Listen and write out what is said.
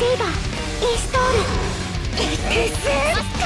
シーバーインストール。エクス